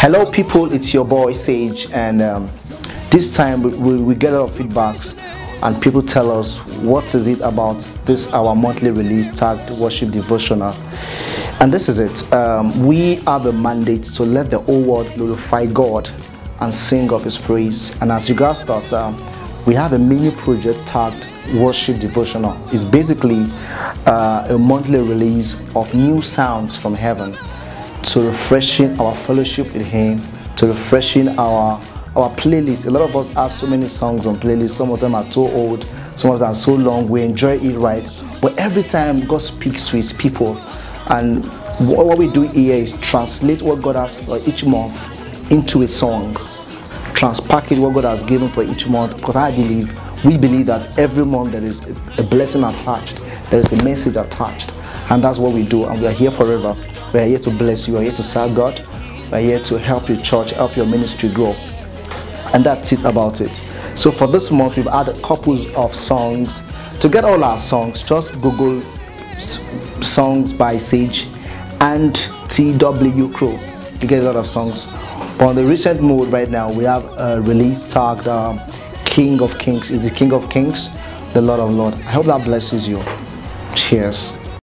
Hello, people, it's your boy Sage, and um, this time we, we get a lot of feedbacks, and people tell us what is it about this our monthly release tagged worship devotional. And this is it. Um, we have a mandate to let the whole world glorify God and sing of His praise. And as you guys thought, um, we have a mini project tagged worship devotional. It's basically uh, a monthly release of new sounds from heaven to refreshing our fellowship with Him, to refreshing our our playlist. A lot of us have so many songs on playlists. Some of them are too old, some of them are so long. We enjoy it right, but every time God speaks to His people, and what we do here is translate what God has for each month into a song, transpackage what God has given for each month. Because I believe, we believe that every month there is a blessing attached, there is a message attached, and that's what we do. And we are here forever. We are here to bless you. We are here to serve God. We are here to help your church, help your ministry grow. And that's it about it. So for this month, we've added couples of songs. To get all our songs, just Google songs by Sage and TW Crew. You get a lot of songs. But on the recent mode right now, we have a release tagged um, King of Kings. Is the King of Kings, the Lord of Lords. I hope that blesses you. Cheers.